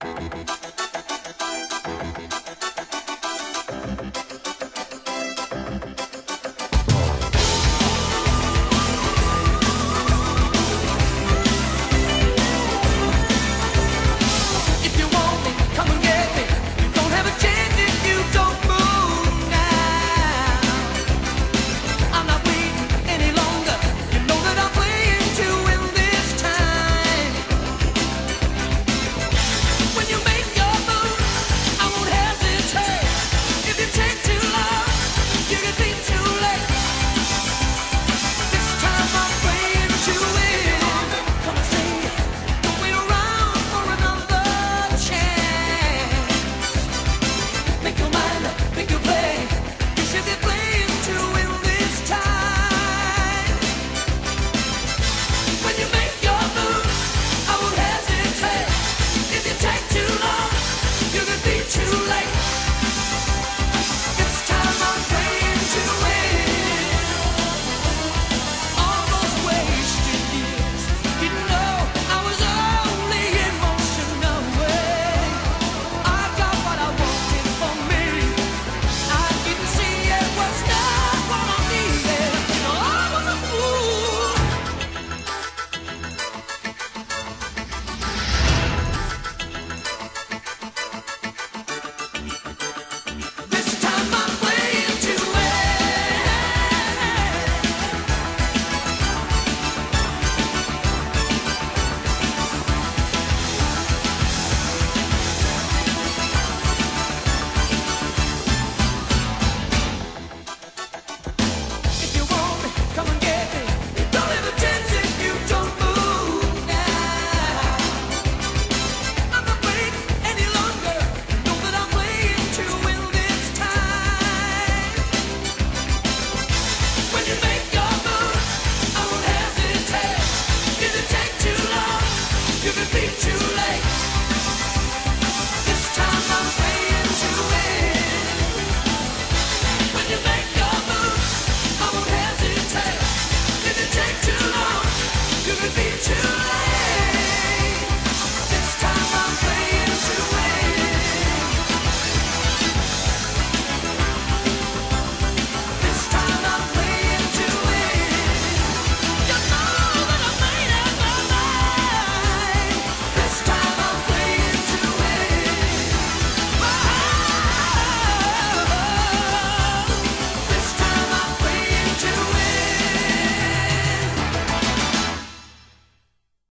If you you could be too